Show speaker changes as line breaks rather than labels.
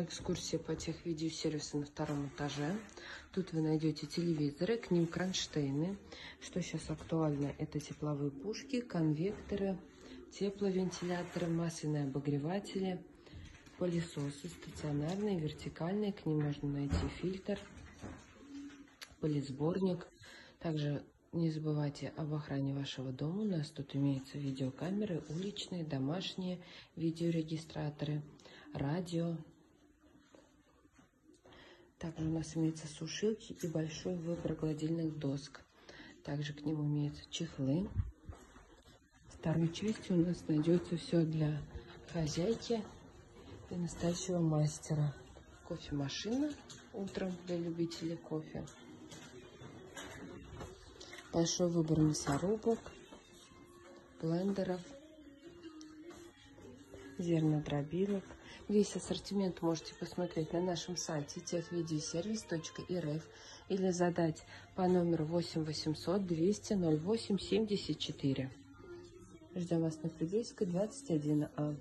Экскурсия по тех видеосервису на втором этаже. Тут вы найдете телевизоры, к ним кронштейны. Что сейчас актуально, это тепловые пушки, конвекторы, тепловентиляторы, масляные обогреватели, пылесосы стационарные, вертикальные. К ним можно найти фильтр, пылесборник. Также не забывайте об охране вашего дома. У нас тут имеются видеокамеры, уличные, домашние, видеорегистраторы, радио, также у нас имеются сушилки и большой выбор гладильных досок. Также к ним имеются чехлы. Второй части у нас найдется все для хозяйки и настоящего мастера. Кофемашина утром для любителей кофе. Большой выбор мясорубок, блендеров, зернодробилок. Весь ассортимент можете посмотреть на нашем сайте техвидеосервис.рф или задать по номеру 8 800 200 08 74. Ждем вас на Фридейской 21А.